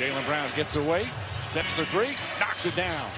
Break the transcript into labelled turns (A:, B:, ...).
A: Jalen Brown gets away, sets for three, knocks it down.